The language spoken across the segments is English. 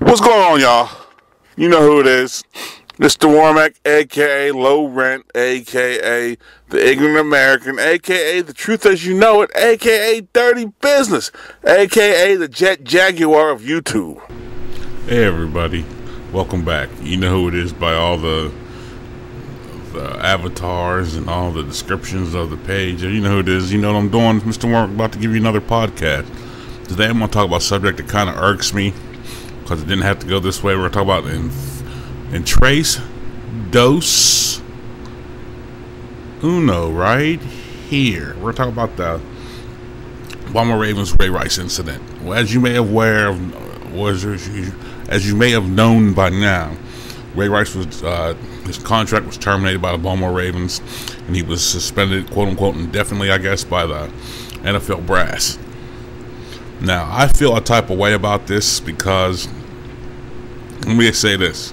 What's going on, y'all? You know who it is. Mr. Wormack, aka Low Rent, aka The Ignorant American, aka The Truth As You Know It, aka Dirty Business, aka The Jet Jaguar of YouTube. Hey everybody, welcome back. You know who it is by all the, the avatars and all the descriptions of the page. You know who it is. You know what I'm doing. Mr. Wormack about to give you another podcast. Today I'm going to talk about a subject that kind of irks me because it didn't have to go this way. We're going to talk about in, in trace dose uno right here. We're talking about the Baltimore Ravens Ray Rice incident. Well, as you may have aware of, was as you may have known by now, Ray Rice was uh, his contract was terminated by the Baltimore Ravens, and he was suspended, quote unquote, indefinitely, I guess, by the NFL brass. Now, I feel a type of way about this because let me say this: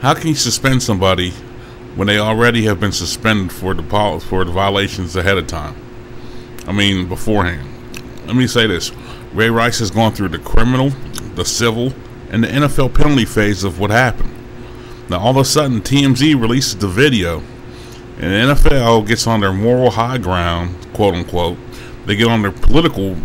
How can you suspend somebody when they already have been suspended for the for the violations ahead of time? I mean, beforehand. Let me say this: Ray Rice has gone through the criminal, the civil, and the NFL penalty phase of what happened. Now, all of a sudden, TMZ releases the video, and the NFL gets on their moral high ground, quote unquote. They get on their political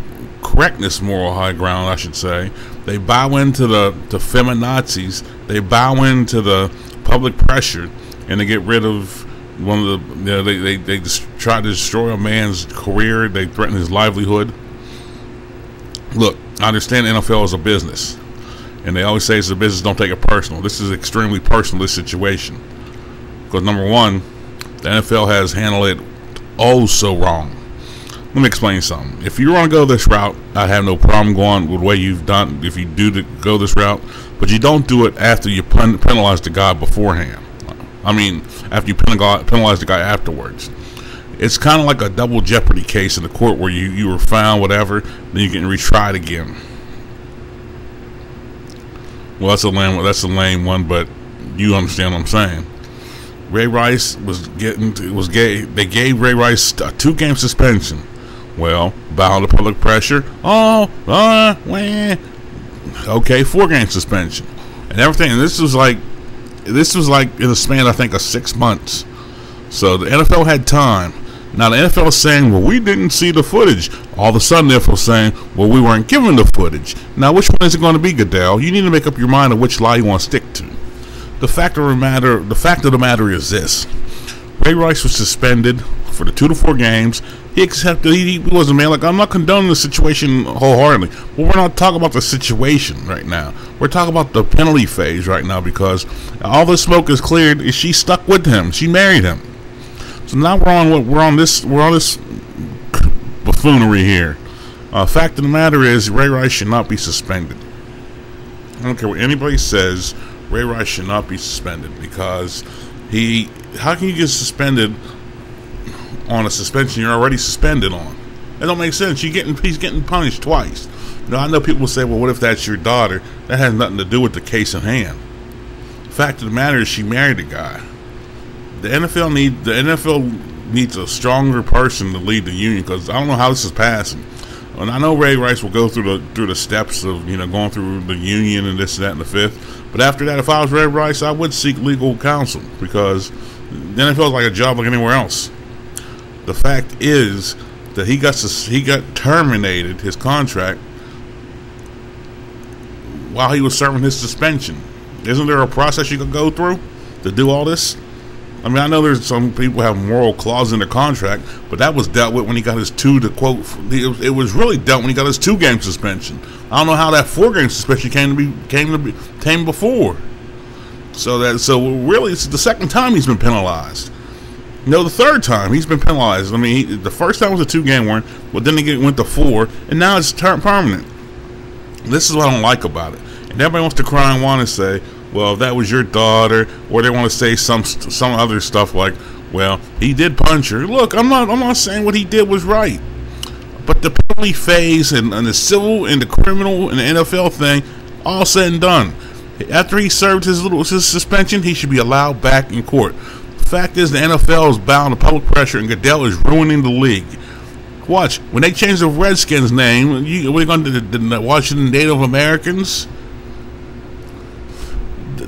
correctness moral high ground, I should say. They bow into the, the feminazis. They bow into the public pressure, and they get rid of one of the. You know, they they they try to destroy a man's career. They threaten his livelihood. Look, I understand NFL is a business, and they always say it's a business. Don't take it personal. This is extremely personal. This situation, because number one, the NFL has handled it oh so wrong let me explain something. If you want to go this route, I have no problem going with the way you've done. If you do to go this route, but you don't do it after you penalize the guy beforehand. I mean, after you penalize the guy afterwards. It's kind of like a double jeopardy case in the court where you, you were found, whatever, then you get retried again. Well, that's a lame that's a lame one, but you understand what I'm saying. Ray Rice was getting was gay. They gave Ray Rice a two game suspension well, bow to public pressure. Oh, uh, wah. okay, four game suspension and everything. And this was like, this was like in the span I think of six months. So the NFL had time. Now the NFL is saying, well, we didn't see the footage. All of a sudden, the NFL is saying, well, we weren't given the footage. Now, which one is it going to be, Goodell? You need to make up your mind of which lie you want to stick to. The fact of the matter, the fact of the matter is this: Ray Rice was suspended for the two to four games. He accepted. He, he was a man. Like I'm not condoning the situation wholeheartedly, but we're not talking about the situation right now. We're talking about the penalty phase right now because all the smoke is cleared. Is she stuck with him? She married him. So now we're on. what We're on this. We're on this buffoonery here. Uh, fact of the matter is, Ray Rice should not be suspended. I don't care what anybody says. Ray Rice should not be suspended because he. How can you get suspended on a suspension you're already suspended on. It don't make sense. You're getting he's getting punished twice. Now I know people say, well, what if that's your daughter? That has nothing to do with the case in hand. The fact of the matter is, she married a guy. The NFL need the NFL needs a stronger person to lead the union because I don't know how this is passing. And I know Ray Rice will go through the through the steps of you know going through the union and this, and that, and the fifth. But after that, if I was Ray Rice, I would seek legal counsel because the NFL is like a job like anywhere else. The fact is that he got he got terminated his contract while he was serving his suspension. Isn't there a process you could go through to do all this? I mean, I know there's some people have moral clause in their contract, but that was dealt with when he got his two to quote. It was really dealt when he got his two game suspension. I don't know how that four game suspension came to be came to be came before. So that so really it's the second time he's been penalized. No, the third time he's been penalized. I mean, he, the first time was a two-game warning, but then he went to four, and now it's permanent. This is what I don't like about it. And everybody wants to cry and want to say, "Well, if that was your daughter," or they want to say some some other stuff like, "Well, he did punch her." Look, I'm not I'm not saying what he did was right, but the penalty phase and, and the civil and the criminal and the NFL thing, all said and done. After he served his little his suspension, he should be allowed back in court fact is, the NFL is bound to public pressure, and Goodell is ruining the league. Watch when they change the Redskins name. You, we're going to the, the Washington Native Americans.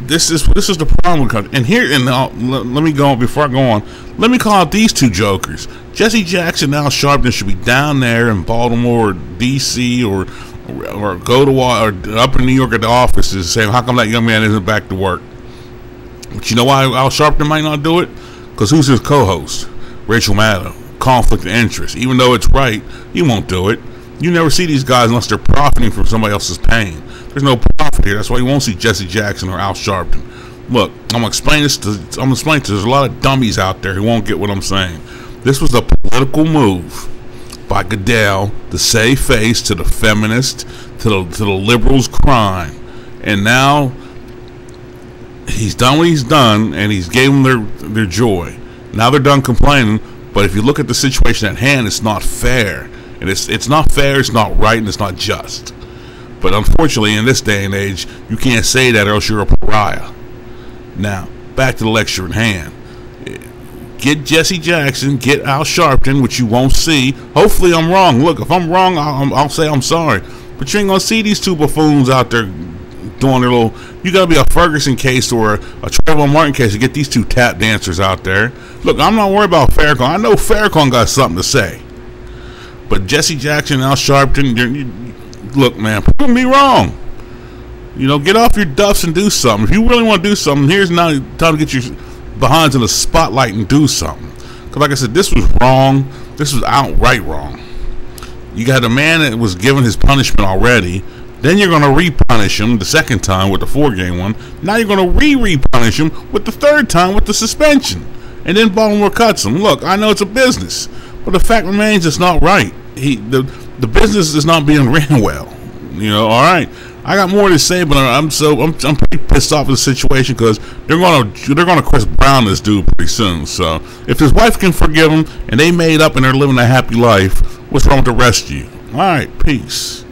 this is this is the problem. And here, and uh, let me go on before I go on. Let me call out these two jokers. Jesse Jackson, Al Sharpton should be down there in Baltimore or D.C. or or go to or up in New York at the offices saying, "How come that young man isn't back to work?" But you know why Al Sharpton might not do it? Because who's his co-host? Rachel Maddow. Conflict of interest. Even though it's right, he won't do it. You never see these guys unless they're profiting from somebody else's pain. There's no profit here. That's why you won't see Jesse Jackson or Al Sharpton. Look, I'm gonna explain this to I'm gonna explain to there's a lot of dummies out there who won't get what I'm saying. This was a political move by Goodell to save face to the feminists, to the to the liberals' crime, and now he's done what he's done, and he's gave them their their joy. Now they're done complaining. But if you look at the situation at hand, it's not fair, and it's it's not fair, it's not right, and it's not just. But unfortunately, in this day and age, you can't say that, or else you're a pariah. Now, back to the lecture in hand. Get Jesse Jackson, get Al Sharpton, which you won't see. Hopefully, I'm wrong. Look, if I'm wrong, I'll, I'll say I'm sorry. But you ain't gonna see these two buffoons out there doing their little. You gotta be a Ferguson case or a, a Trayvon Martin case to get these two tap dancers out there. Look, I'm not worried about Farrakhan. I know Farrakhan got something to say. But Jesse Jackson, Al Sharpton, you, look, man, prove me wrong. You know, get off your duffs and do something. If you really want to do something, here's now time to get your behinds in the spotlight and do something. Because, like I said, this was wrong. This was outright wrong. You got a man that was given his punishment already. Then you're going to re-punish him the second time with the four-game one. Now you're going to re-re-punish him with the third time with the suspension. And then Baltimore cuts him. Look, I know it's a business, but the fact remains it's not right. He the the business is not being ran well. You know, all right. I got more to say, but I'm so I'm, I'm pretty pissed off with the situation because they're gonna they're gonna Chris Brown this dude pretty soon. So if his wife can forgive him and they made up and they're living a happy life, what's wrong with the rest of you? All right, peace.